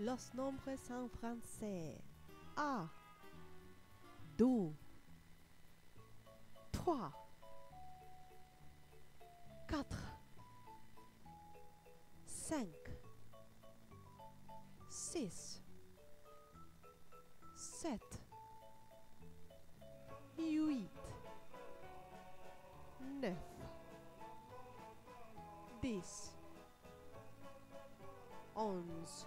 Los nombres en français. A. Deux. Trois. Quatre. Cinq. Six. Sept. Huit. Neuf. Dix. Onze.